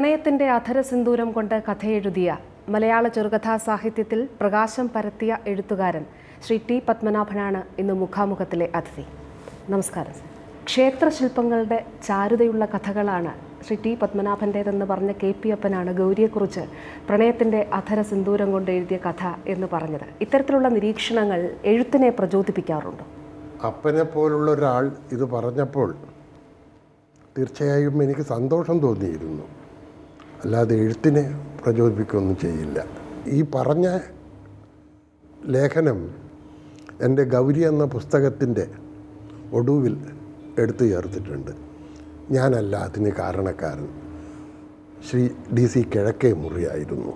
പ്രണയത്തിന്റെ അധരസിന്ദൂരം കൊണ്ട് കഥയെഴുതിയ മലയാള ചെറുകഥാ സാഹിത്യത്തിൽ പ്രകാശം പരത്തിയ എഴുത്തുകാരൻ ശ്രീ ടി പത്മനാഭനാണ് ഇന്ന് മുഖാമുഖത്തിലെ അതിഥി. നമസ്കാരം സർ. ക്ഷേത്രശില്പങ്ങളുടെ ചാരുതയുള്ള കഥകളാണ് ശ്രീ ടി പത്മനാഭന്റേതെന്ന് പറഞ്ഞ കെ പി അപ്പനാണ് ഗൗരിയെക്കുറിച്ച് പ്രണയത്തിന്റെ അധര സിന്ദൂരം കൊണ്ട് എഴുതിയ കഥ എന്ന് പറഞ്ഞത്. ഇത്തരത്തിലുള്ള നിരീക്ഷണങ്ങൾ എഴുത്തിനെ പ്രചോദിപ്പിക്കാറുണ്ടോ? അപ്പനെ പോലുള്ള ഒരാൾ ഇത് പറഞ്ഞപ്പോൾ തീർച്ചയായും എനിക്ക് സന്തോഷം തോന്നിയിരുന്നു. അല്ലാതെ എഴുത്തിനെ പ്രചോദിപ്പിക്കുകയൊന്നും ചെയ്യില്ല. ഈ പറഞ്ഞ ലേഖനം എന്റെ ഗൗരി എന്ന പുസ്തകത്തിന്റെ ഒടുവിൽ എടുത്തു ചേർത്തിട്ടുണ്ട്. ഞാനല്ല അതിന് കാരണക്കാരൻ. ശ്രീ ഡി സി കിഴക്കേ മുറിയായിരുന്നു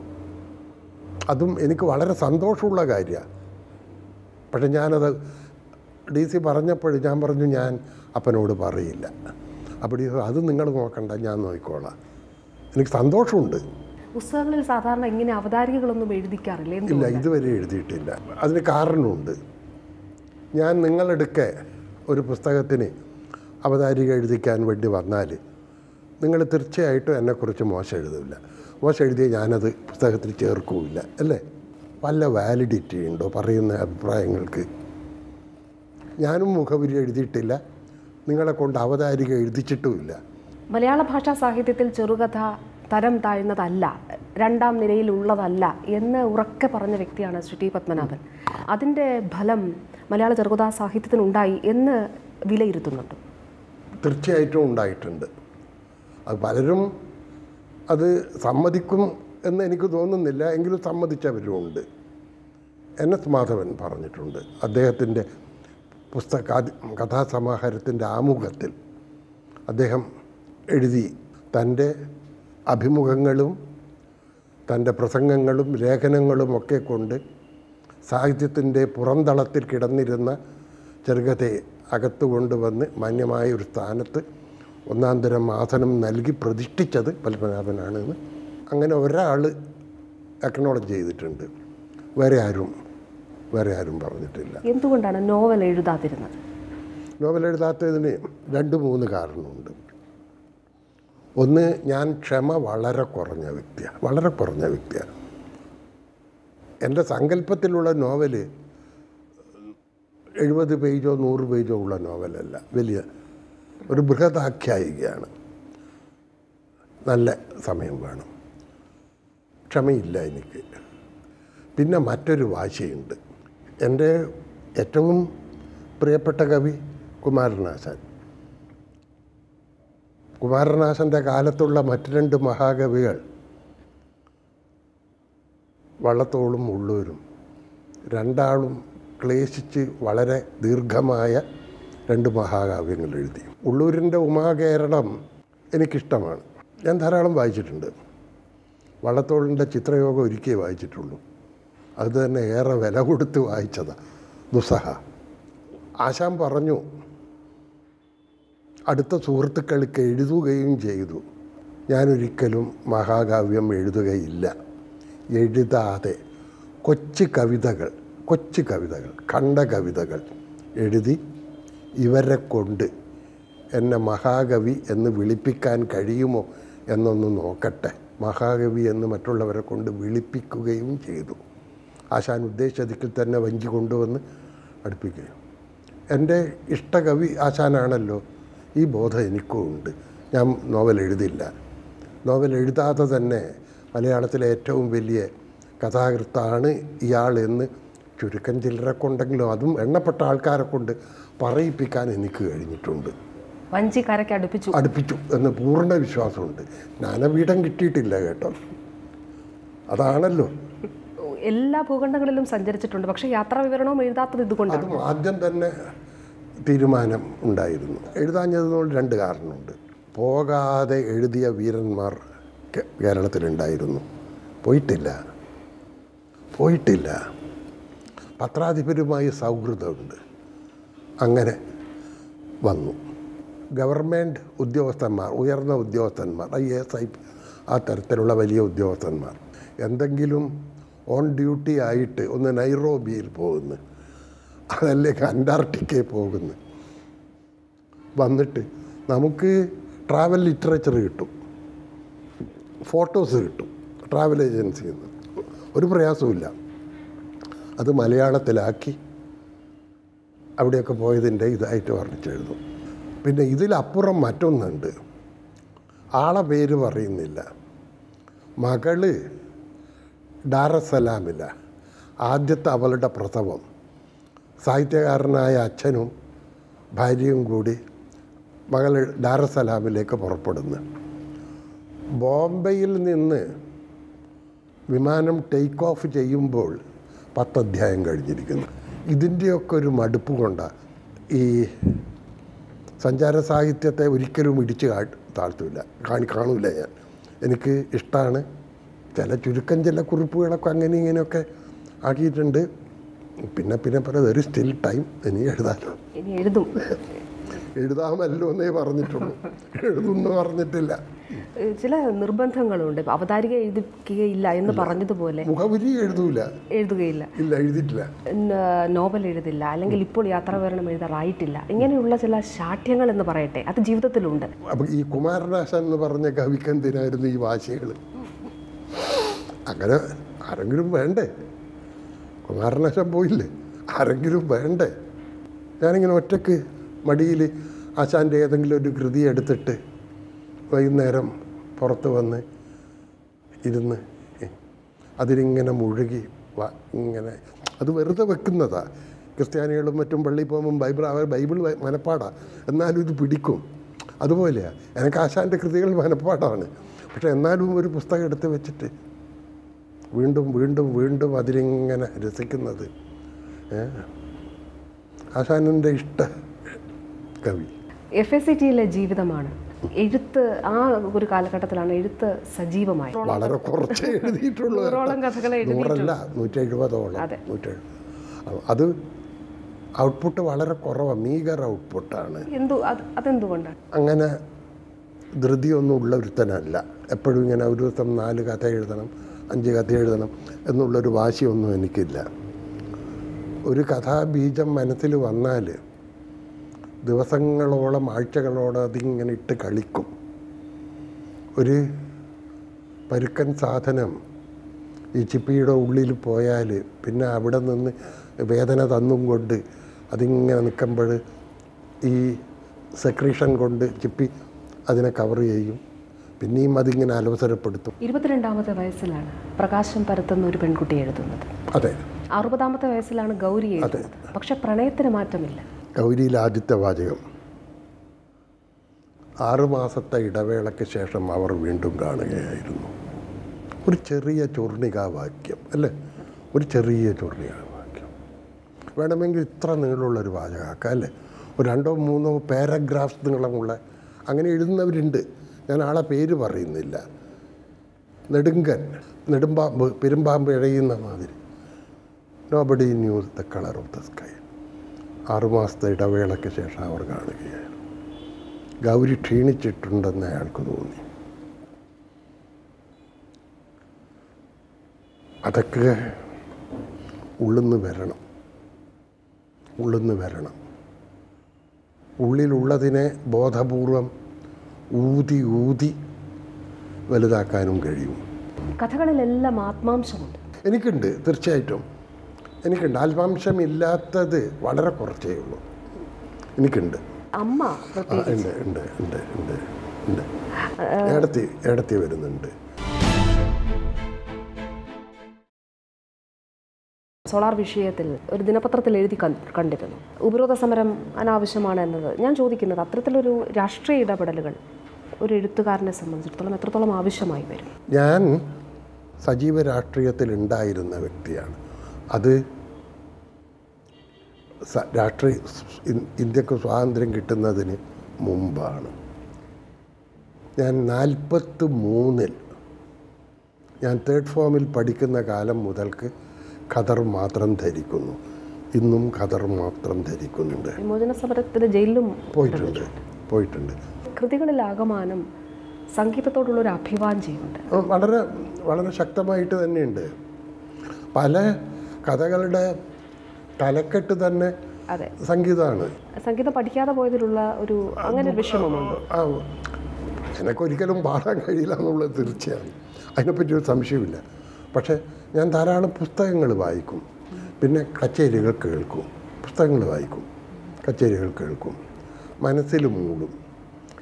അതും എനിക്ക് വളരെ സന്തോഷമുള്ള കാര്യമാണ്. പക്ഷെ ഞാനത് ഡി സി പറഞ്ഞപ്പോൾ ഞാൻ പറഞ്ഞു ഞാൻ അപ്പനോട് പറയില്ല. അപ്പോൾ ഡി അത് നിങ്ങൾ നോക്കണ്ട ഞാൻ നോക്കിക്കോളാം. എനിക്ക് സന്തോഷമുണ്ട്. പുസ്തകങ്ങളിൽ സാധാരണ ഇങ്ങനെ അവതാരികകളൊന്നും എഴുതിക്കാറില്ല ഇല്ല ഇതുവരെ എഴുതിയിട്ടില്ല. അതിന് കാരണമുണ്ട്. ഞാൻ നിങ്ങളെടുക്കെ ഒരു പുസ്തകത്തിന് അവതാരിക എഴുതിക്കാൻ വേണ്ടി വന്നാൽ നിങ്ങൾ തീർച്ചയായിട്ടും എന്നെക്കുറിച്ച് മോശം എഴുതില്ല മോശം എഴുതിയ ഞാനത് പുസ്തകത്തിൽ ചേർക്കുമില്ല അല്ലേ? വല്ല വാലിഡിറ്റി ഉണ്ടോ പറയുന്ന അഭിപ്രായങ്ങൾക്ക്? ഞാനും മുഖപുരി എഴുതിയിട്ടില്ല. നിങ്ങളെ കൊണ്ട് അവതാരിക എഴുതിച്ചിട്ടുമില്ല. മലയാള ഭാഷാ സാഹിത്യത്തിൽ ചെറുകഥ തരം താഴ്ന്നതല്ല രണ്ടാം നിരയിലുള്ളതല്ല എന്ന് ഉറക്കെ പറഞ്ഞ വ്യക്തിയാണ് ശ്രീ ടി പത്മനാഭൻ. അതിന്റെ ഫലം മലയാള ചെറുകഥാ സാഹിത്യത്തിനുണ്ടായി എന്ന് വിലയിരുത്തുന്നുണ്ട്. തീർച്ചയായിട്ടും ഉണ്ടായിട്ടുണ്ട്. അത് പലരും അത് സമ്മതിക്കും എന്ന് എനിക്ക് തോന്നുന്നില്ല എങ്കിലും സമ്മതിച്ചവരുമുണ്ട് എൻ. എസ്. മാധവൻ പറഞ്ഞിട്ടുണ്ട് അദ്ദേഹത്തിന്റെ പുസ്തക കഥാസമാഹാരത്തിന്റെ ആമുഖത്തിൽ. അദ്ദേഹം എഴുതി തന്റെ അഭിമുഖങ്ങളും തന്റെ പ്രസംഗങ്ങളും ലേഖനങ്ങളും ഒക്കെ കൊണ്ട് സാഹിത്യത്തിന്റെ പുറന്തളത്തിൽ കിടന്നിരുന്ന ചെറുകഥയെ അകത്ത് കൊണ്ടുവന്ന് മാന്യമായ ഒരു സ്ഥാനത്ത് ഒന്നാം തരം ആസനം നൽകി പ്രതിഷ്ഠിച്ചത് പത്മനാഭനാണെന്ന് അങ്ങനെ ഒരാൾ അക്നോളജ് ചെയ്തിട്ടുണ്ട്. വേറെ ആരും വേറെ ആരും പറഞ്ഞിട്ടില്ല. എന്തുകൊണ്ടാണ് നോവൽ എഴുതാതിരുന്നത്? നോവൽ എഴുതാത്തതിന് രണ്ട് മൂന്ന് കാരണമുണ്ട്. ഒന്ന് ഞാൻ ക്ഷമ വളരെ കുറഞ്ഞ വ്യക്തിയാണ് വളരെ കുറഞ്ഞ വ്യക്തിയാണ് എന്റെ സങ്കല്പത്തിലുള്ള നോവൽ എഴുപത് പേജോ നൂറ് പേജോ ഉള്ള നോവലല്ല വലിയ ഒരു ബൃഹദാഖ്യായികയാണ്. നല്ല സമയം വേണം. ക്ഷമയില്ല എനിക്ക്. പിന്നെ മറ്റൊരു വാശിയുണ്ട്. എന്റെ ഏറ്റവും പ്രിയപ്പെട്ട കവി കുമാരനാശാൻ. കുമാരനാശന്റെ കാലത്തുള്ള മറ്റു രണ്ട് മഹാകവികൾ വള്ളത്തോളും ഉള്ളൂരും. രണ്ടാളും ക്ലേശിച്ച് വളരെ ദീർഘമായ രണ്ട് മഹാകാവ്യങ്ങൾ എഴുതി. ഉള്ളൂരിന്റെ ഉമാകേരളം എനിക്കിഷ്ടമാണ്. ഞാൻ ധാരാളം വായിച്ചിട്ടുണ്ട്. വള്ളത്തോളിന്റെ ചിത്രയോഗം ഒരിക്കലേ വായിച്ചിട്ടുള്ളൂ. അത് തന്നെ ഏറെ വില കൊടുത്ത് വായിച്ചതാണ് ദുസ്സഹ. ആശാൻ പറഞ്ഞു അടുത്ത സുഹൃത്തുക്കൾക്ക് എഴുതുകയും ചെയ്തു. ഞാനൊരിക്കലും മഹാകാവ്യം എഴുതുകയില്ല. എഴുതാതെ കൊച്ചു കവിതകൾ കൊച്ചു കവിതകൾ കണ്ട കവിതകൾ എഴുതി ഇവരെ കൊണ്ട് എന്നെ മഹാകവി എന്ന് വിളിപ്പിക്കാൻ കഴിയുമോ എന്നൊന്ന് നോക്കട്ടെ. മഹാകവി എന്ന് മറ്റുള്ളവരെ കൊണ്ട് വിളിപ്പിക്കുകയും ചെയ്തു. ആശാൻ ഉദ്ദേശിച്ചതിക്കിൽ തന്നെ വഞ്ചി കൊണ്ടുവന്ന് അടുപ്പിക്കുകയും. എന്റെ ഇഷ്ടകവി ആശാനാണല്ലോ. ഈ ബോധം എനിക്കും ഉണ്ട് ഞാൻ നോവൽ എഴുതില്ല. നോവൽ എഴുതാതെ തന്നെ മലയാളത്തിലെ ഏറ്റവും വലിയ കഥാകൃത്താണ് ഇയാൾ എന്ന് ചുരുക്കം ചിലരെ കൊണ്ടെങ്കിലും അതും എണ്ണപ്പെട്ട ആൾക്കാരെ കൊണ്ട് പറയിപ്പിക്കാൻ എനിക്ക് കഴിഞ്ഞിട്ടുണ്ട്. വഞ്ചിക്കാരൊക്കെ അടുപ്പിച്ചു. അടുപ്പിച്ചു എന്ന് പൂർണ വിശ്വാസമുണ്ട്. ജ്ഞാനപീഠം കിട്ടിയിട്ടില്ല കേട്ടോ. അതാണല്ലോ. എല്ലാ ഭൂഖണ്ഡങ്ങളിലും സഞ്ചരിച്ചിട്ടുണ്ട്. പക്ഷേ യാത്രാ വിവരണവും എഴുതാത്തത് ഇതുകൊണ്ട് അതും ആദ്യം തന്നെ തീരുമാനം ഉണ്ടായിരുന്നു. എഴുതാഞ്ഞതുകൊണ്ട് രണ്ട് കാരണമുണ്ട്. പോകാതെ എഴുതിയ വീരന്മാർ കേരളത്തിലുണ്ടായിരുന്നു. പോയിട്ടില്ല. പോയിട്ടില്ല. പത്രാധിപരുമായി സൗഹൃദമുണ്ട്. അങ്ങനെ വന്നു. ഗവൺമെന്റ് ഉദ്യോഗസ്ഥന്മാർ ഉയർന്ന ഉദ്യോഗസ്ഥന്മാർ ഐ എസ് ഐ ആ തരത്തിലുള്ള വലിയ ഉദ്യോഗസ്ഥന്മാർ എന്തെങ്കിലും ഓൺ ഡ്യൂട്ടി ആയിട്ട് ഒന്ന് നൈറോബിയിൽ പോകുന്നു. അതല്ലെങ്കിൽ അന്റാർട്ടിക്കയിൽ പോകുന്നത്. വന്നിട്ട് നമുക്ക് ട്രാവൽ ലിറ്ററേച്ചർ കിട്ടും. ഫോട്ടോസ് കിട്ടും. ട്രാവൽ ഏജൻസിയിൽ നിന്ന് ഒരു പ്രയാസവുമില്ല. അത് മലയാളത്തിലാക്കി അവിടെയൊക്കെ പോയതിന്റെ ഇതായിട്ട് വർണിച്ചെഴുതും പിന്നെ ഇതിലപ്പുറം മറ്റൊന്നുണ്ട്. ആളെ പേര് പറയുന്നില്ല. മകൾ ഡാറസലാമില്ല ആദ്യത്തെ അവളുടെ പ്രസവം. സാഹിത്യകാരനായ അച്ഛനും ഭാര്യയും കൂടി മകൾ ഡാറസലാമിലേക്ക് പുറപ്പെടുന്നു. ബോംബെയിൽ നിന്ന് വിമാനം ടേക്ക് ഓഫ് ചെയ്യുമ്പോൾ പത്ത് അധ്യായം കഴിഞ്ഞിരിക്കുന്നു. ഇതിന്റെയൊക്കെ ഒരു മടുപ്പ് കൊണ്ടാണ് ഈ സഞ്ചാര സാഹിത്യത്തെ ഒരിക്കലും ഇടിച്ച് കാ താഴ്ത്തില്ല കാണി കാണൂല ഞാൻ. എനിക്ക് ഇഷ്ടമാണ് ചില ചുരുക്കം ചില കുറിപ്പുകളൊക്കെ അങ്ങനെ ഇങ്ങനെയൊക്കെ ആക്കിയിട്ടുണ്ട്. പിന്നെ പിന്നെ പറയാം ഒരു സ്റ്റിൽ ടൈം ഇനി എഴുതാലോ. ഇനി എഴുതും. എഴുതാമല്ലോ എന്നേ പറഞ്ഞിട്ടുള്ളൂ. എഴുതുന്നു പറഞ്ഞിട്ടില്ല. ചില നിർബന്ധങ്ങളുണ്ട്. അവതാരിക എഴുതിക്കുകയില്ല എന്ന് പറഞ്ഞതുപോലെ. മുഖപുരി എഴുതൂല. എഴുതുകയില്ല. ഇല്ല എഴുതിയിട്ടില്ല നോവൽ എഴുതില്ല. അല്ലെങ്കിൽ ഇപ്പോൾ യാത്രാവിവരണം എഴുതാറായിട്ടില്ല ഇങ്ങനെയുള്ള ചില ശാഠ്യങ്ങൾ എന്ന് പറയട്ടെ അത് ജീവിതത്തിലുണ്ട്. അപ്പം ഈ കുമാരനാശൻ എന്ന് പറഞ്ഞ കവിക്കെന്തിനായിരുന്നു ഈ വാശികൾ അങ്ങനെ ആരെങ്കിലും വേണ്ടേ? കുമാരനാശൻ പോയില്ലേ? ആരെങ്കിലും വേണ്ടേ? ഞാനിങ്ങനെ ഒറ്റയ്ക്ക് മടിയിൽ ആശാന്റെ ഏതെങ്കിലും ഒരു കൃതി എടുത്തിട്ട് വൈകുന്നേരം പുറത്ത് വന്ന് ഇരുന്ന് അതിലിങ്ങനെ മുഴുകി ഇങ്ങനെ അത് വെറുതെ വെക്കുന്നതാ. ക്രിസ്ത്യാനികളും മറ്റും പള്ളിയിൽ പോകുമ്പം ബൈബിൾ അവർ ബൈബിൾ മനപ്പാടാണ് എന്നാലും ഇത് പിടിക്കും. അതുപോലെയാണ് എനിക്ക് ആശാന്റെ കൃതികൾ മനപ്പാടാണ്. പക്ഷേ എന്നാലും ഒരു പുസ്തകം എടുത്ത് വെച്ചിട്ട് വീണ്ടും വീണ്ടും വീണ്ടും അതിലിങ്ങനെ രസിക്കുന്നത്? ആശാനന്റെ ഇഷ്ട കവി. എഫ് എസ് സി ടിയിലെ ജീവിതമാണ്. എഴുത്ത് ആ ഒരു കാലഘട്ടത്തിലാണ് എഴുത്ത് സജീവമായി. വളരെ കുറച്ച് എഴുതിയിട്ടുള്ളൂ നൂറല്ല നൂറ്റി എഴുപതോളം അതെ. നൂറ്റി അത് ഔട്ട്പുട്ട് വളരെ കുറവാണ് മീഗർ ഔട്ട്പുട്ടാണ് എന്തു അത് അതെന്തുകൊണ്ടാണ് അങ്ങനെ ധൃതിയൊന്നും ഉള്ള ഒരുത്തനല്ല. എപ്പോഴും ഇങ്ങനെ ഒരു ദിവസം നാല് കഥ എഴുതണം അഞ്ച് കഥ എഴുതണം എന്നുള്ളൊരു വാശിയൊന്നും എനിക്കില്ല. ഒരു കഥാബീജം മനസ്സിൽ വന്നാൽ ദിവസങ്ങളോളം ആഴ്ചകളോളം അതിങ്ങനെ ഇട്ട് കളിക്കും. ഒരു പരുക്കൻ സാധനം ഈ ചിപ്പിയുടെ ഉള്ളിൽ പോയാൽ പിന്നെ അവിടെ നിന്ന് വേദന തന്നും കൊണ്ട് അതിങ്ങനെ നിൽക്കുമ്പോൾ ഈ സെക്രീഷൻ കൊണ്ട് ചിപ്പി അതിനെ കവർ ചെയ്യും. പിന്നെയും അതിങ്ങനെ അലോസരപ്പെടുത്തും. ഇരുപത്തിരണ്ടാമത്തെ വയസ്സിലാണ് പ്രകാശം പരത്തുന്ന ഒരു പെൺകുട്ടി എഴുതുന്നത്. അതെ. അറുപതാമത്തെ വയസ്സിലാണ് ഗൗരി എഴുതുന്നത്. പക്ഷെ പ്രണയത്തിന് മാറ്റമില്ല. ഗൗരിയിൽ ആദ്യത്തെ വാചകം. ആറുമാസത്തെ ഇടവേളയ്ക്ക് ശേഷം അവർ വീണ്ടും കാണുകയായിരുന്നു. ഒരു ചെറിയ ചുർണികാവാക്യം അല്ലേ? ഒരു ചെറിയ ചുർണികാവാക്യം. വേണമെങ്കിൽ ഇത്ര നീളമുള്ളൊരു വാചകമാക്കാം അല്ലേ? ഒരു രണ്ടോ മൂന്നോ പാരഗ്രാഫ്സ് നീളമുള്ള അങ്ങനെ എഴുതുന്നവരുണ്ട്. ഞാൻ ആളെ പേര് പറയുന്നില്ല. നെടുങ്കൻ നെടുമ്പാമ്പ് പെരുമ്പാമ്പ് ഇഴയുന്ന മാതിരി. Nobody knew the colour of the sky ആറുമാസത്തെ ഇടവേളയ്ക്ക് ശേഷം അവർ കാണുകയായിരുന്നു. ഗൗരി ക്ഷീണിച്ചിട്ടുണ്ടെന്ന് അയാൾക്ക് തോന്നി. അതൊക്കെ ഉള്ളുന്ന് വരണം. ഉള്ളുന്ന് വരണം. ഉള്ളിലുള്ളതിനെ ബോധപൂർവം ഊതി ഊതി വലുതാക്കാനും കഴിയും. കഥകളിലെല്ലാം ആത്മാംശമുണ്ട്. എനിക്കുണ്ട് തീർച്ചയായിട്ടും. എനിക്കുണ്ട്. ആത്മാംശം ഇല്ലാത്തത് വളരെ കുറച്ചേ ഉള്ളൂ. എനിക്കുണ്ട്. അമ്മ ഉണ്ട് ഉണ്ട് ഉണ്ട് ഉണ്ട് ഏടത്തി വരുന്നുണ്ട്. സോളാർ വിഷയത്തിൽ ഒരു ദിനപത്രത്തിൽ എഴുതി കണ്ടിരുന്നു. ഉപരോധ സമരം അനാവശ്യമാണ് എന്നത്. ഞാൻ ചോദിക്കുന്നത് അത്തരത്തിലൊരു രാഷ്ട്രീയ ഇടപെടലുകൾ ഒരു എഴുത്തുകാരനെ സംബന്ധിച്ചിടത്തോളം എത്രത്തോളം ആവശ്യമായി വരും? ഞാൻ സജീവ രാഷ്ട്രീയത്തിൽ ഉണ്ടായിരുന്ന വ്യക്തിയാണ്. അത് രാഷ്ട്രീയ ഇന്ത്യയ്ക്ക് സ്വാതന്ത്ര്യം കിട്ടുന്നതിന് മുമ്പാണ്. ഞാൻ നാൽപ്പത്തി മൂന്നിൽ ഞാൻ തേർഡ് ഫോമിൽ പഠിക്കുന്ന കാലം മുതൽക്ക് ഖദർ മാത്രം ധരിക്കുന്നു. ഇന്നും ഖദർ മാത്രം ധരിക്കുന്നുണ്ട്. വിമോചന ജയിലിലും പോയിട്ടുണ്ട്. പോയിട്ടുണ്ട്. കൃതികളിൽ ആകമാനം സംഗീതത്തോടുള്ള ഒരു അഭിവാഞ്ചിയുണ്ട് വളരെ വളരെ ശക്തമായിട്ട് തന്നെയുണ്ട്. പല കഥകളുടെ തലക്കെട്ട് തന്നെ അതെ. സംഗീതമാണ്. സംഗീതം പഠിക്കാതെ പോയതിലുള്ള ഒരു അങ്ങനെ ഒരു വിഷമമുണ്ട്? എനിക്കൊരിക്കലും പാടാൻ കഴിയില്ല എന്നുള്ളത് തീർച്ചയാണ്. അതിനെപ്പറ്റി ഒരു സംശയമില്ല പക്ഷേ ഞാൻ ധാരാളം പുസ്തകങ്ങൾ വായിക്കും. പിന്നെ കച്ചേരികൾ കേൾക്കും. പുസ്തകങ്ങൾ വായിക്കും. കച്ചേരികൾ കേൾക്കും. മനസ്സിൽ മൂടും.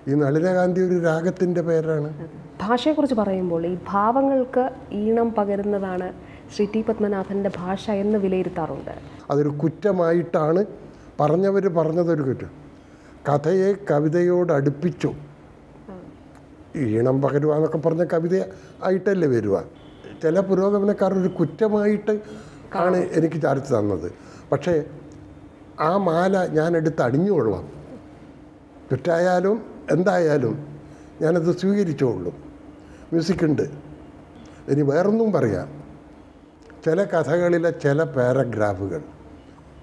ഈ നളിനകാന്തി ഒരു രാഗത്തിന്റെ പേരാണ്. ഭാഷയെക്കുറിച്ച് പറയുമ്പോൾ ഈ ഭാവങ്ങൾക്ക് ഈണം പകരുന്നതാണ് ശ്രീ ടി പത്മനാഭന്റെ ഭാഷ എന്ന് വിലയിരുത്താറുണ്ട്. അതൊരു കുറ്റമായിട്ടാണ് പറഞ്ഞവർ പറഞ്ഞതൊരു കുറ്റം. കഥയെ കവിതയോട് അടുപ്പിച്ചു. ഈണം പകരുക എന്നൊക്കെ പറഞ്ഞ കവിത ആയിട്ടല്ലേ വരിക? ചില പുരോഗമനക്കാർ ഒരു കുറ്റമായിട്ട് ആണ് എനിക്ക് ചാർജ് തന്നത്. പക്ഷേ ആ മാല ഞാൻ എടുത്ത് അണിഞ്ഞുകൊള്ളാം തെറ്റായാലും എന്തായാലും ഞാനത് സ്വീകരിച്ചോളൂ. മ്യൂസിക്കുണ്ട്. ഇനി വേറൊന്നും പറയാം. ചില കഥകളിലെ ചില പാരഗ്രാഫുകൾ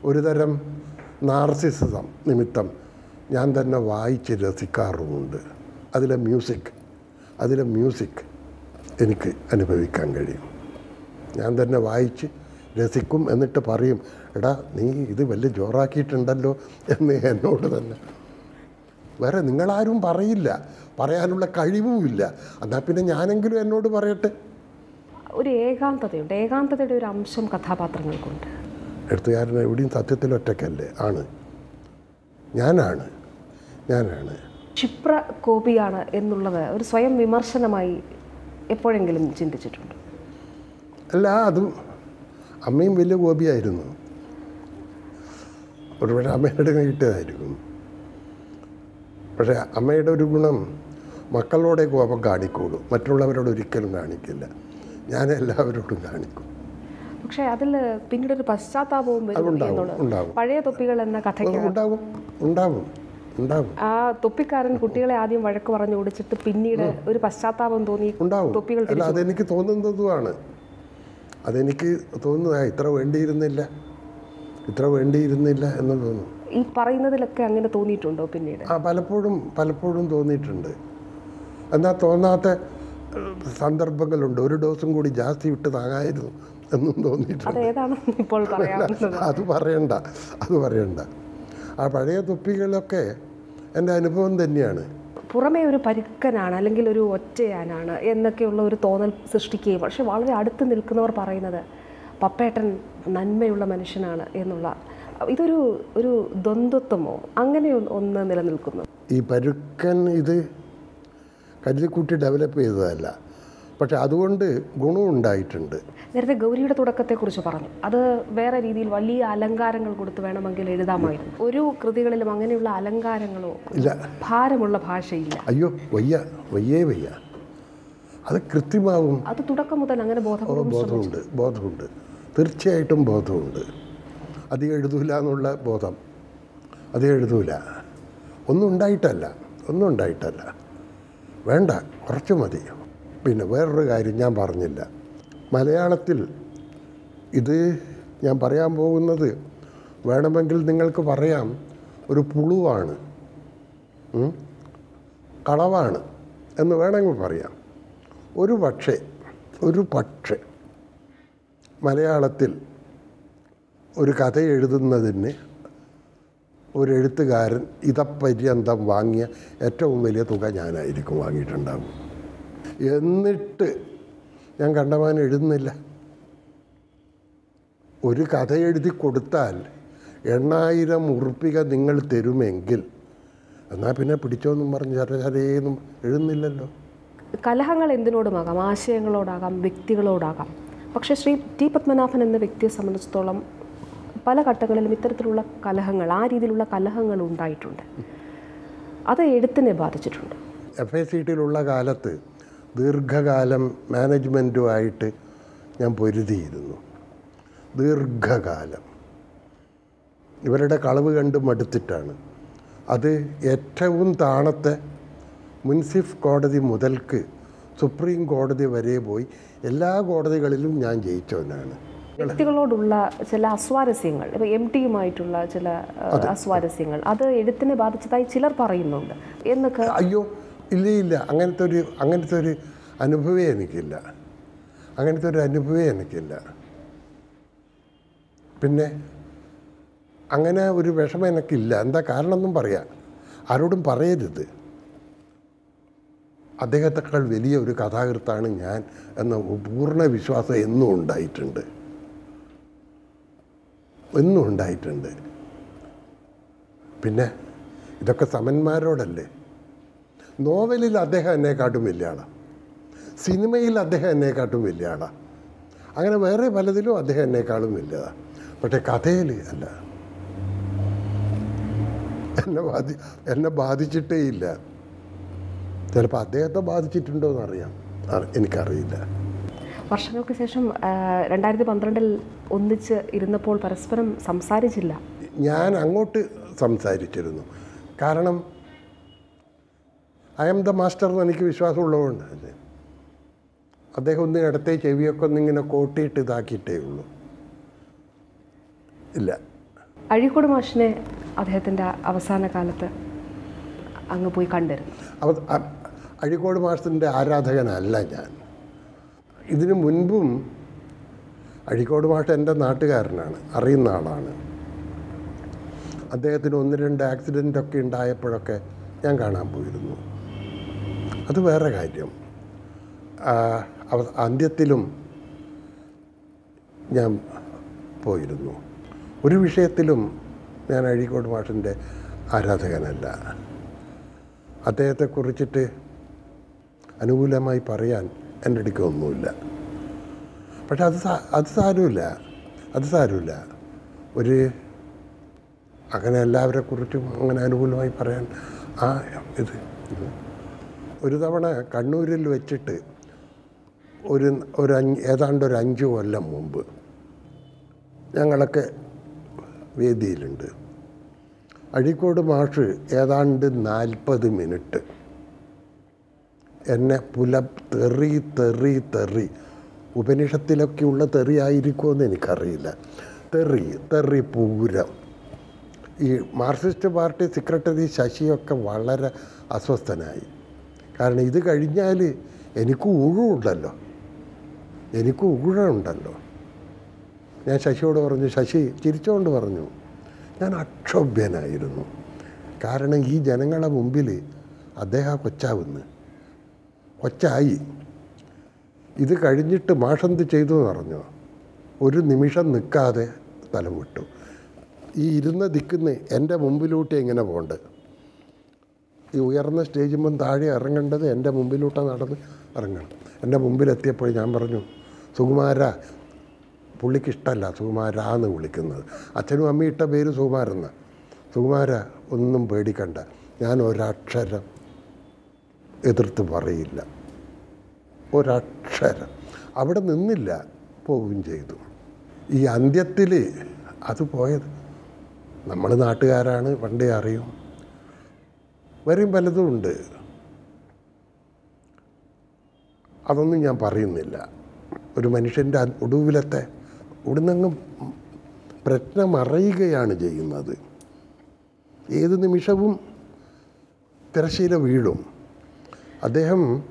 ഒരുതരം നാർസിസിസം നിമിത്തം ഞാൻ തന്നെ വായിച്ച് രസിക്കാറുമുണ്ട്. അതിലെ മ്യൂസിക് അതിലെ മ്യൂസിക് എനിക്ക് അനുഭവിക്കാൻ കഴിയും. ഞാൻ തന്നെ വായിച്ച് രസിക്കും എന്നിട്ട് പറയും എടാ നീ ഇത് വലിയ ജോറാക്കിയിട്ടുണ്ടല്ലോ എന്ന് എന്നോട് തന്നെ വേറെ നിങ്ങളാരും പറയില്ല. പറയാനുള്ള കഴിവുമില്ല. എന്നാൽ പിന്നെ ഞാനെങ്കിലും എന്നോട് പറയട്ടെ? ഒരു ഏകാന്തതയുണ്ട്. ഏകാന്തതയുടെ ഒരു അംശം കഥാപാത്രങ്ങൾക്കുണ്ട്. എഴുത്തുകാരൻ എവിടെയും സത്യത്തിൽ ഒറ്റക്കല്ലേ ആണ്. ഞാനാണ്. ഞാനാണ്. ക്ഷിപ്ര കോപിയാണ് എന്നുള്ളത് ഒരു സ്വയം വിമർശനമായി എപ്പോഴെങ്കിലും ചിന്തിച്ചിട്ടുണ്ട്. അല്ല അതും അമ്മയും വലിയ കോപിയായിരുന്നു ഒരുപാട് അമ്മയുടെ കിട്ടിയതായിരിക്കും പക്ഷേ അമ്മയുടെ ഒരു ഗുണം മക്കളോടെ കോപം കാണിക്കുള്ളൂ മറ്റുള്ളവരോട് ഒരിക്കലും കാണിക്കില്ല. ഞാൻ എല്ലാവരോടും കാണിക്കും. പക്ഷേ അതിൽ പിന്നീട് ഒരു പശ്ചാത്താപവും പഴയ തൊപ്പികൾ എന്ന കഥയ്ക്ക് ഉണ്ടാവും ഉണ്ടാവും ഉണ്ടാവും. ആ തൊപ്പിക്കാരൻ കുട്ടികളെ ആദ്യം വഴക്ക് പറഞ്ഞു ഓടിച്ചിട്ട് പിന്നീട് ഒരു പശ്ചാത്താപം തോന്നി ഉണ്ടാവും. തൊപ്പികൾ അതെനിക്ക് തോന്നുന്നതുമാണ്. അതെനിക്ക് തോന്നുന്നതാ ഇത്ര വേണ്ടിയിരുന്നില്ല. ഇത്ര വേണ്ടിയിരുന്നില്ല എന്ന് തോന്നുന്നു ഈ പറയുന്നതിലൊക്കെ അങ്ങനെ തോന്നിയിട്ടുണ്ടോ പിന്നീട്? ആ പലപ്പോഴും പലപ്പോഴും തോന്നിയിട്ടുണ്ട്. എന്നാൽ തോന്നാത്ത സന്ദർഭങ്ങളുണ്ട്. ഒരു ഡോസും കൂടി ജാസ്തി വിട്ട് താങ്ങായിരുന്നു എന്നും തോന്നിയിട്ടുണ്ട്. അത് ഇപ്പോൾ പറയാവുന്നത് അത് പറയണ്ട അത് പറയണ്ട. ആ പഴയ തൊപ്പികളൊക്കെ എന്റെ അനുഭവം തന്നെയാണ്. പുറമേ ഒരു പരുക്കനാണ് അല്ലെങ്കിൽ ഒരു ഒറ്റയാനാണ് എന്നൊക്കെയുള്ള ഒരു തോന്നൽ സൃഷ്ടിക്കുകയും പക്ഷെ വളരെ അടുത്ത് നിൽക്കുന്നവർ പറയുന്നത് പപ്പേട്ടൻ നന്മയുള്ള മനുഷ്യനാണ് എന്നുള്ള ഇതൊരു ഒരു ദ്വന്ദ്വത്വമോ? അങ്ങനെ ഒന്ന് നിലനിൽക്കുന്നു. ഈ പരുക്കൻ ഇത് കരുതിക്കൂട്ടി ഡെവലപ്പ് ചെയ്തതല്ല. പക്ഷെ അതുകൊണ്ട് ഗുണമുണ്ടായിട്ടുണ്ട് നേരത്തെ ഗൗരിയുടെ തുടക്കത്തെക്കുറിച്ച് പറഞ്ഞു. അത് വേറെ രീതിയിൽ വലിയ അലങ്കാരങ്ങൾ കൊടുത്ത് വേണമെങ്കിൽ എഴുതാമായിരുന്നു. ഒരു കൃതികളിലും അങ്ങനെയുള്ള അലങ്കാരങ്ങളോ ഇല്ല. ഭാരമുള്ള ഭാഷയില്ല. അയ്യോ വയ്യ വയ്യേ വയ്യ. അത് കൃത്യമാവും അത് തുടക്കം മുതൽ അങ്ങനെ ബോധമുണ്ട് ബോധമുണ്ട്. തീർച്ചയായിട്ടും ബോധമുണ്ട്. അത് എഴുതൂല എന്നുള്ള ബോധം. അധികം എഴുതൂല. ഒന്നും ഉണ്ടായിട്ടല്ല. ഒന്നും ഉണ്ടായിട്ടല്ല. വേണ്ട കുറച്ച് മതി. പിന്നെ വേറൊരു കാര്യം ഞാൻ പറഞ്ഞില്ല. മലയാളത്തിൽ ഇത് ഞാൻ പറയാൻ പോകുന്നത് വേണമെങ്കിൽ നിങ്ങൾക്ക് പറയാം ഒരു പുളുവാണ്. കളവാണ് എന്ന് വേണമെങ്കിൽ പറയാം. ഒരു പക്ഷേ ഒരു പക്ഷേ മലയാളത്തിൽ ഒരു കഥ എഴുതുന്നതിന് ഒരു എഴുത്തുകാരൻ ഇതപര്യന്തം വാങ്ങിയ ഏറ്റവും വലിയ തുക ഞാനായിരിക്കും വാങ്ങിയിട്ടുണ്ടാവും. എന്നിട്ട് ഞാൻ കണ്ടമാനം എഴുതുന്നില്ല. ഒരു കഥ എഴുതി കൊടുത്താൽ എണ്ണായിരം ഉറുപ്പിക നിങ്ങൾ തരുമെങ്കിൽ എന്നാൽ പിന്നെ പിടിച്ചോന്നും പറഞ്ഞ് ചരചരയെന്നും എഴുതുന്നില്ലല്ലോ. കലഹങ്ങൾ എന്തിനോടുമാകാം? ആശയങ്ങളോടാകാം വ്യക്തികളോടാകാം. പക്ഷേ ശ്രീ ടി പത്മനാഭൻ എന്ന വ്യക്തിയെ സംബന്ധിച്ചിടത്തോളം പല ഘട്ടങ്ങളിലും ഇത്തരത്തിലുള്ള കലഹങ്ങൾ ആ രീതിയിലുള്ള കലഹങ്ങൾ ഉണ്ടായിട്ടുണ്ട്. അത് എഴുത്തിനെ ബാധിച്ചിട്ടുണ്ട്. എഫ് ഐ സി ടിയിലുള്ള കാലത്ത് ദീർഘകാലം മാനേജ്മെന്റുമായിട്ട് ഞാൻ പൊരുതിയിരുന്നു. ദീർഘകാലം. ഇവരുടെ കളവ് കണ്ട് മടുത്തിട്ടാണ്. അത് ഏറ്റവും താണത്തെ മുൻസിഫ് കോടതി മുതൽക്ക് സുപ്രീം കോടതി വരെ പോയി എല്ലാ കോടതികളിലും ഞാൻ ജയിച്ചവനാണ്. വ്യക്തികളോടുള്ള ചില അസ്വാരസ്യങ്ങൾ ഇപ്പോൾ എം ടിയുമായിട്ടുള്ള ചില അസ്വാരസ്യങ്ങൾ അത് എഴുത്തിനെ ബാധിച്ചതായി ചിലർ പറയുന്നുണ്ട്. എന്നൊക്കെ അയ്യോ ഇല്ല ഇല്ല. അങ്ങനത്തെ ഒരു അങ്ങനത്തെ ഒരു അനുഭവമേ എനിക്കില്ല. അങ്ങനത്തെ ഒരു അനുഭവമേ എനിക്കില്ല. പിന്നെ അങ്ങനെ ഒരു വിഷമം എനിക്കില്ല. എന്താ കാരണമൊന്നും പറയാം. ആരോടും പറയരുത്. അദ്ദേഹത്തെക്കാൾ വലിയ ഒരു കഥാകൃത്താണ് ഞാൻ എന്ന പൂർണ വിശ്വാസം എന്നും ഉണ്ടായിട്ടുണ്ട്. എന്നും ഉണ്ടായിട്ടുണ്ട്. പിന്നെ ഇതൊക്കെ സമന്മാരോടല്ലേ? നോവലിൽ അദ്ദേഹം എന്നെക്കാട്ടും വലിയ ആളാണ് സിനിമയിൽ അദ്ദേഹം എന്നെക്കാട്ടും വലിയ ആളാണ് അങ്ങനെ വേറെ പലതിലും അദ്ദേഹം എന്നെക്കാളും വലിയതാണ് പക്ഷേ കഥയിൽ അല്ല. എന്നെ ബാധി എന്നെ ബാധിച്ചിട്ടേ ഇല്ല. ചിലപ്പോൾ അദ്ദേഹത്തെ ബാധിച്ചിട്ടുണ്ടോ എന്നറിയാം. എനിക്കറിയില്ല. വർഷങ്ങൾക്ക് ശേഷം രണ്ടായിരത്തി പന്ത്രണ്ടിൽ ഒന്നിച്ച് ഇരുന്നപ്പോൾ പരസ്പരം സംസാരിച്ചില്ല. ഞാൻ അങ്ങോട്ട് സംസാരിച്ചിരുന്നു. കാരണം ഐ എം ദ മാസ്റ്റർ എന്ന് എനിക്ക് വിശ്വാസമുള്ളതുകൊണ്ട്. അദ്ദേഹം ഒന്ന് ഇടത്തെ ചെവിയൊക്കെ ഒന്നിങ്ങനെ കോട്ടിയിട്ട് ഇതാക്കിയിട്ടേ ഉള്ളൂ. ഇല്ല. അഴീക്കോട് മാഷിനെ അദ്ദേഹത്തിന്റെ അവസാന കാലത്ത് അങ്ങ് പോയി കണ്ടിരുന്നു. അവ അഴീക്കോട് മാഷത്തിന്റെ ആരാധകനല്ല ഞാൻ. ഇതിനു മുൻപും അഴീക്കോട് മാഷ് എന്റെ നാട്ടുകാരനാണ് അറിയുന്ന ആളാണ്. അദ്ദേഹത്തിന് ഒന്ന് രണ്ട് ആക്സിഡന്റ് ഒക്കെ ഉണ്ടായപ്പോഴൊക്കെ ഞാൻ കാണാൻ പോയിരുന്നു. അത് വേറെ കാര്യം. അന്ത്യത്തിലും ഞാൻ പോയിരുന്നു. ഒരു വിഷയത്തിലും ഞാൻ അഴീക്കോട് മാഷിന്റെ ആരാധകനല്ല. അദ്ദേഹത്തെക്കുറിച്ചിട്ട് അനുകൂലമായി പറയാൻ എന്റെ അടുക്ക ഒന്നുമില്ല. പക്ഷെ അത് അത് സാരമില്ല. അത് സാരമില്ല. ഒരു അങ്ങനെ എല്ലാവരെ കുറിച്ചും അങ്ങനെ അനുകൂലമായി പറയാൻ ആ ഇത് ഒരു തവണ കണ്ണൂരിൽ വെച്ചിട്ട് ഒരു ഒരു അഞ്ച് ഏതാണ്ട് ഒരു അഞ്ച് കൊല്ലം മുമ്പ് ഞങ്ങളൊക്കെ വേദിയിലുണ്ട്. അഴീക്കോട് മാഷ് ഏതാണ്ട് നാൽപ്പത് മിനിറ്റ് എന്നെ പുല തെറി തെറി തെറി ഉപനിഷത്തിലൊക്കെയുള്ള തെറി ആയിരിക്കുമെന്ന് എനിക്കറിയില്ല. തെറി തെറി പൂരം. ഈ മാർക്സിസ്റ്റ് പാർട്ടി സെക്രട്ടറി ശശിയൊക്കെ വളരെ അസ്വസ്ഥനായി. കാരണം ഇത് കഴിഞ്ഞാൽ എനിക്ക് ഊഴമുണ്ടല്ലോ. എനിക്ക് ഊഴമുണ്ടല്ലോ. ഞാൻ ശശിയോട് പറഞ്ഞു ശശി ചിരിച്ചുകൊണ്ട് പറഞ്ഞു. ഞാൻ അക്ഷോഭ്യനായിരുന്നു. കാരണം ഈ ജനങ്ങളുടെ മുമ്പിൽ അദ്ദേഹം കൊച്ചാവുന്നു. കൊച്ചായി. ഇത് കഴിഞ്ഞിട്ട് മാഷന്ത് ചെയ്തു എന്ന് പറഞ്ഞു ഒരു നിമിഷം നിൽക്കാതെ സ്ഥലം വിട്ടു. ഈ ഇരുന്ന ദിക്കുന്ന് എന്റെ മുമ്പിലോട്ട് എങ്ങനെ പോകണ്ട്. ഈ ഉയർന്ന സ്റ്റേജുമ്പം താഴെ ഇറങ്ങേണ്ടത് എന്റെ മുമ്പിലോട്ട് നടന്ന് ഇറങ്ങണം. എന്റെ മുമ്പിലെത്തിയപ്പോൾ ഞാൻ പറഞ്ഞു സുകുമാര പുള്ളിക്ക് ഇഷ്ടമല്ല സുകുമാര എന്ന് വിളിക്കുന്നത്. അച്ഛനും അമ്മയും ഇട്ട പേര് സുകുമാരെന്ന. സുകുമാര ഒന്നും പേടിക്കണ്ട. ഞാൻ ഒരക്ഷരം എതിർത്ത് പറയില്ല. ഒരക്ഷരം. അവിടെ നിന്നില്ല പോവുകയും ചെയ്തു. ഈ അന്ത്യത്തിൽ അത് പോയത്. നമ്മൾ നാട്ടുകാരാണ് പണ്ടേ അറിയും. വരും പലതും ഉണ്ട്. അതൊന്നും ഞാൻ പറയുന്നില്ല. ഒരു മനുഷ്യന്റെ ഒടുവിലത്തെ ഇവിടുന്നങ്ങ് പ്രശ്നം അറിയുകയാണ് ചെയ്യുന്നത്. ഏത് നിമിഷവും തിരശ്ശീല വീഴും. അദ്ദേഹം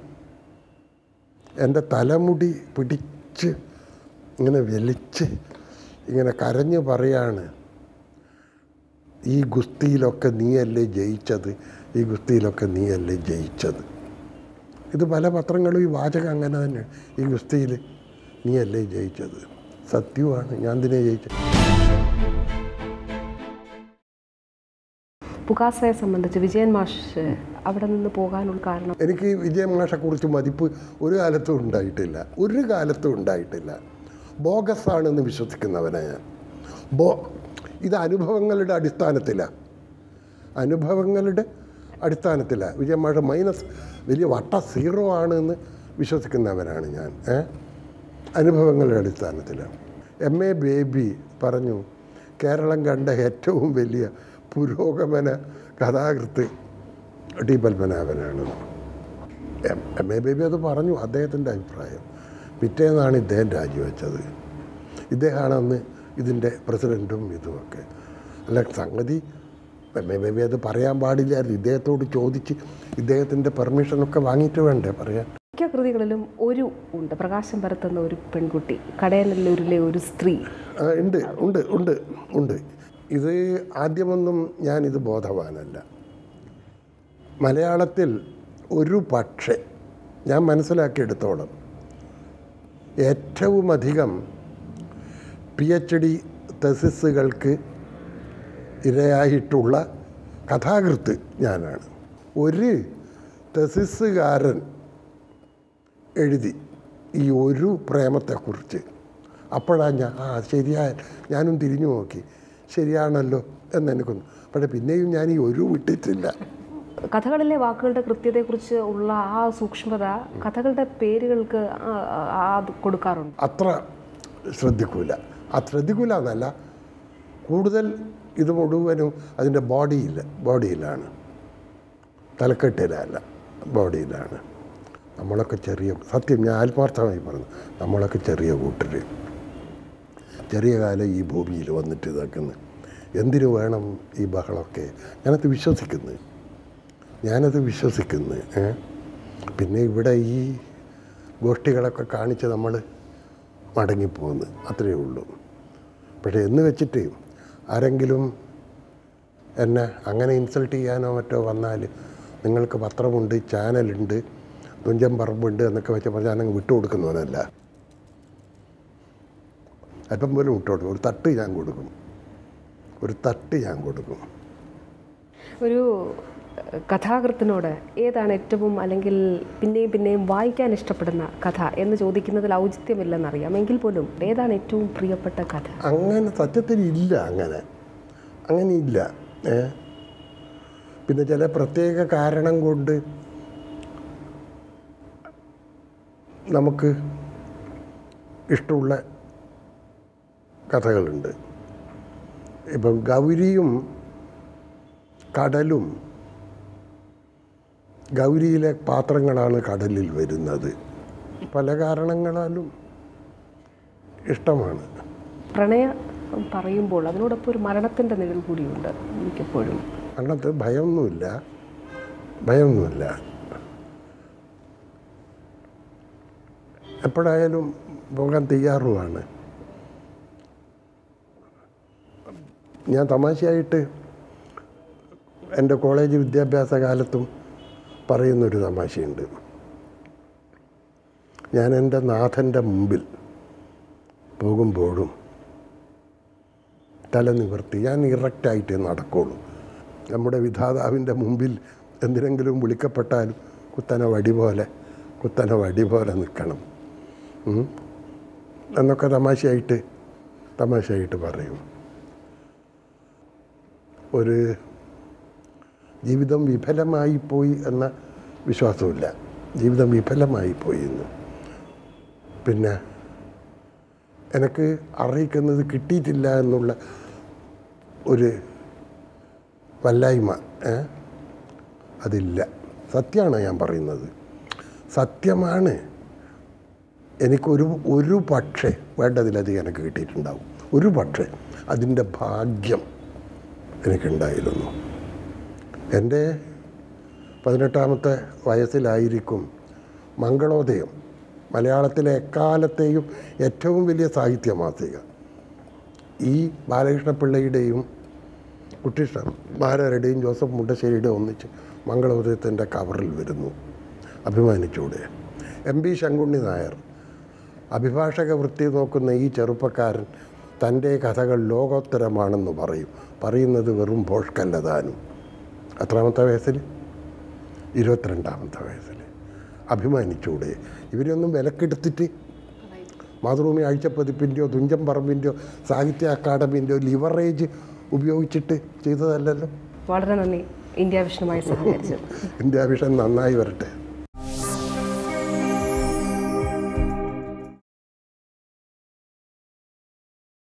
എന്റെ തലമുടി പിടിച്ച് ഇങ്ങനെ വലിച്ച് ഇങ്ങനെ കരഞ്ഞ് പറയാണ് ഈ ഗുസ്തിയിലൊക്കെ നീയല്ലേ ജയിച്ചത്? ഈ ഗുസ്തിയിലൊക്കെ നീയല്ലേ ജയിച്ചത്? ഇത് പല പത്രങ്ങളും ഈ വാചകം അങ്ങനെ തന്നെ ഈ ഗുസ്തിയിൽ നീയല്ലേ ജയിച്ചത്? സത്യമാണ് ഞാൻ തന്നെ ജയിച്ചത്? പുകാസയെ സംബന്ധിച്ച് വിജയൻ മാഷ് അവിടെ നിന്ന് പോകാനുള്ള കാരണം? എനിക്ക് വിജയ മാഷെക്കുറിച്ച് മതിപ്പ് ഒരു കാലത്തും ഉണ്ടായിട്ടില്ല. ഒരു കാലത്തും ഉണ്ടായിട്ടില്ല. ബോഗസാണെന്ന് വിശ്വസിക്കുന്നവനാണ് ഞാൻ. ബോ ഇത് അനുഭവങ്ങളുടെ അടിസ്ഥാനത്തിലാണ് അനുഭവങ്ങളുടെ അടിസ്ഥാനത്തിലാണ് വിജയ മാഷ മൈനസ് വലിയ വട്ട സീറോ ആണെന്ന് വിശ്വസിക്കുന്നവനാണ് ഞാൻ. ഏ? അനുഭവങ്ങളുടെ അടിസ്ഥാനത്തിലാണ് എം എ ബേബി പറഞ്ഞു കേരളം കണ്ട ഏറ്റവും വലിയ പുരോഗമന കഥാകൃത്ത് ടി പത്മനാഭനാണ്. എം എം ബേബി അത് പറഞ്ഞു അദ്ദേഹത്തിന്റെ അഭിപ്രായം. പിറ്റേന്നാണ് ഇദ്ദേഹം രാജിവെച്ചത്. ഇദ്ദേഹമാണ് അന്ന് ഇതിന്റെ പ്രസിഡന്റും ഇതുമൊക്കെ. അല്ല സംഗതി എം എ ബേബി അത് പറയാൻ പാടില്ലായിരുന്നു. ഇദ്ദേഹത്തോട് ചോദിച്ച് ഇദ്ദേഹത്തിന്റെ പെർമിഷനൊക്കെ വാങ്ങിയിട്ട് വേണ്ടേ പറയാൻ? മിക്ക കൃതികളിലും ഒരു ഉണ്ട്. പ്രകാശം പരത്തുന്ന ഒരു പെൺകുട്ടി കടയനല്ലൂരിലെ ഒരു സ്ത്രീ. ഉണ്ട് ഉണ്ട് ഉണ്ട് ഉണ്ട്. ഇത് ആദ്യമൊന്നും ഞാനിത് ബോധവാനല്ല. മലയാളത്തിൽ ഒരു പക്ഷേ ഞാൻ മനസ്സിലാക്കിയെടുത്തോളം. ഏറ്റവും അധികം പി എച്ച് ഡി തെസിസുകൾക്ക് ഇരയായിട്ടുള്ള കഥാകൃത്ത് ഞാനാണ്. ഒരു തെസിസുകാരൻ എഴുതി ഈ ഒരു പ്രേമത്തെക്കുറിച്ച്. അപ്പോഴാണ് ഞാൻ ആ ശരിയായ ഞാനും തിരിഞ്ഞു നോക്കി. ശരിയാണല്ലോ എന്നെനിക്കൊന്നു. പക്ഷേ പിന്നെയും ഞാൻ ഈ ഒരു വിട്ടിട്ടില്ല. കഥകളിലെ വാക്കുകളുടെ കൃത്യതയെക്കുറിച്ച് ഉള്ള ആ സൂക്ഷ്മത കഥകളുടെ പേരുകൾക്ക് കൊടുക്കാറുണ്ട്. അത്ര ശ്രദ്ധിക്കൂല. ആ ശ്രദ്ധിക്കൂല എന്നല്ല കൂടുതൽ ഇത് മുഴുവനും അതിന്റെ ബോഡിയിൽ ബോഡിയിലാണ്. തലക്കെട്ടിലല്ല ബോഡിയിലാണ്. നമ്മളൊക്കെ ചെറിയ സത്യം ഞാൻ ആത്മാർത്ഥമായി പറഞ്ഞു നമ്മളൊക്കെ ചെറിയ കൂട്ടർ ചെറിയ കാലം ഈ ഭൂമിയിൽ വന്നിട്ട് ഇതാക്കുന്നത് എന്തിനു വേണം ഈ ബഹളമൊക്കെ? ഞാനത് വിശ്വസിക്കുന്നു. ഞാനത് വിശ്വസിക്കുന്നു? പിന്നെ ഇവിടെ ഈ ഗോഷ്ഠികളൊക്കെ കാണിച്ച് നമ്മൾ മടങ്ങിപ്പോകുന്നു അത്രയേ ഉള്ളൂ. പക്ഷേ എന്ന് വെച്ചിട്ട് ആരെങ്കിലും എന്നെ അങ്ങനെ ഇൻസൾട്ട് ചെയ്യാനോ മറ്റോ വന്നാൽ നിങ്ങൾക്ക് പത്രമുണ്ട് ചാനലുണ്ട് തുഞ്ചൻ പറമ്പുണ്ട് എന്നൊക്കെ വെച്ച് പറഞ്ഞാൽ ഞാനങ്ങ് വിട്ടുകൊടുക്കുന്നവനല്ല. അല്പം പോലും വിട്ടുകൊടുക്കും ഒരു തട്ട് ഞാൻ കൊടുക്കും. ഒരു തട്ട് ഞാൻ കൊടുക്കും. ഒരു കഥാകൃത്തിനോട് ഏതാണ് ഏറ്റവും അല്ലെങ്കിൽ പിന്നെയും പിന്നെയും വായിക്കാൻ ഇഷ്ടപ്പെടുന്ന കഥ എന്ന് ചോദിക്കുന്നതിൽ ഔചിത്യമില്ലെന്നറിയാം. എങ്കിൽ പോലും ഏതാണ് ഏറ്റവും പ്രിയപ്പെട്ട കഥ? അങ്ങനെ സത്യത്തിൽ ഇല്ല അങ്ങനെ. അങ്ങനെ ഇല്ല ഏ? പിന്നെ ചില പ്രത്യേക കാരണം കൊണ്ട് നമുക്ക് ഇഷ്ടമുള്ള കഥകളുണ്ട്. ഇപ്പം ഗൗരിയും കടലും ഗൗരിയിലെ പാത്രങ്ങളാണ് കടലിൽ വരുന്നത്. പല കാരണങ്ങളാലും ഇഷ്ടമാണ്. പ്രണയ പറയുമ്പോൾ അതിനോടൊപ്പം ഒരു മരണത്തിന്റെ നിഴൽ കൂടിയുണ്ട് മിക്കപ്പോഴും. മരണത്ത് ഭയമൊന്നുമില്ല. ഭയമൊന്നുമില്ല. എപ്പോഴായാലും പോകാൻ തയ്യാറുമാണ്. ഞാൻ തമാശയായിട്ട് എന്റെ കോളേജ് വിദ്യാഭ്യാസ കാലത്തും പറയുന്നൊരു തമാശയുണ്ട്. ഞാൻ എന്റെ നാഥന്റെ മുമ്പിൽ പോകുമ്പോഴും തല നിവർത്തി ഞാൻ ഇറക്റ്റായിട്ട് നടക്കുള്ളൂ. നമ്മുടെ വിധാതാവിന്റെ മുമ്പിൽ എന്തിനെങ്കിലും വിളിക്കപ്പെട്ടാലും കുത്തന വടി പോലെ കുത്തന വടി പോലെ നിൽക്കണം. എന്നൊക്കെ തമാശയായിട്ട് തമാശയായിട്ട് പറയും. ഒരു ജീവിതം വിഫലമായിപ്പോയി എന്ന വിശ്വാസമില്ല ജീവിതം വിഫലമായി പോയി എന്ന്. പിന്നെ എനിക്ക് അറിയിക്കുന്നത് കിട്ടിയിട്ടില്ല എന്നുള്ള ഒരു വല്ലായ്മ? അതില്ല. സത്യമാണ് ഞാൻ പറയുന്നത്. സത്യമാണ്. എനിക്കൊരു ഒരു പക്ഷേ വേണ്ടതിലധികം എനിക്ക് കിട്ടിയിട്ടുണ്ടാവും. ഒരു പക്ഷേ അതിന്റെ ഭാഗ്യം എനിക്കുണ്ടായിരുന്നു. എന്റെ പതിനെട്ടാമത്തെ വയസ്സിലായിരിക്കും മംഗളോദയം മലയാളത്തിലെ എക്കാലത്തെയും ഏറ്റവും വലിയ സാഹിത്യ മാസിക ഈ ബാലകൃഷ്ണപിള്ളയുടെയും കുട്ടിഷ്ടം ഭാരരുടെയും ജോസഫ് മുണ്ടശ്ശേരിയുടെയും ഒന്നിച്ച് മംഗളോദയത്തിന്റെ കവറിൽ വരുന്നു. അഭിമാനിച്ചൂടെ. എം പി ശങ്കുണ്ണി നായർ അഭിഭാഷക വൃത്തി നോക്കുന്ന ഈ ചെറുപ്പക്കാരൻ തന്റെ കഥകൾ ലോകോത്തരമാണെന്ന് പറയും. പറയുന്നത് വെറും ഭോഷ്കല്ലതാനും എത്രാമത്തെ വയസ്സിൽ? ഇരുപത്തിരണ്ടാമത്തെ വയസ്സിൽ. അഭിമാനിച്ചൂടെ. ഇവരെയൊന്നും വിലക്കെടുത്തിട്ട് മാതൃഭൂമി ആഴ്ചപ്പതിപ്പിന്റെയോ തുഞ്ചൻ പറമ്പിന്റെയോ സാഹിത്യ അക്കാദമിന്റെയോ ലിവറേജ് ഉപയോഗിച്ചിട്ട് ചെയ്തതല്ലല്ലോ? വളരെ നന്ദി. ഇന്ത്യ വിഷനുമായി സഹകരിച്ചു ഇന്ത്യ വിഷൻ നന്നായി വരട്ടെ.